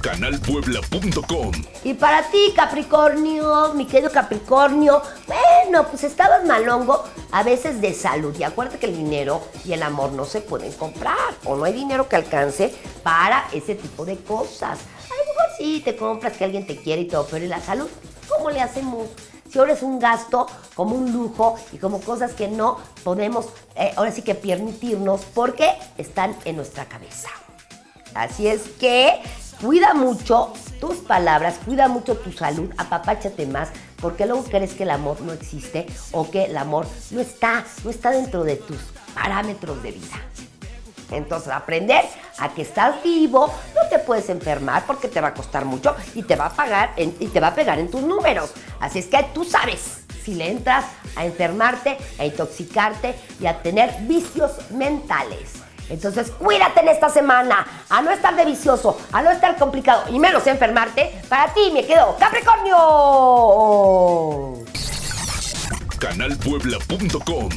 canalpuebla.com. Y para ti, Capricornio, mi querido Capricornio, bueno, pues estabas malongo a veces de salud. Y acuérdate que el dinero y el amor no se pueden comprar. O no hay dinero que alcance para ese tipo de cosas. A lo mejor sí te compras que alguien te quiere y todo, pero ¿y la salud? ¿Cómo le hacemos? Si ahora es un gasto como un lujo y como cosas que no podemos, eh, ahora sí que permitirnos porque están en nuestra cabeza. Así es que cuida mucho tus palabras, cuida mucho tu salud, apapáchate más, porque luego crees que el amor no existe o que el amor no está, no está dentro de tus parámetros de vida. Entonces, aprender a que estás vivo, no te puedes enfermar porque te va a costar mucho y te va a pagar y te va a pegar en tus números. Así es que tú sabes si le entras a enfermarte, a intoxicarte y a tener vicios mentales. Entonces, cuídate en esta semana, a no estar de vicioso, a no estar complicado y menos enfermarte. Para ti me quedo Capricornio. canalpuebla.com.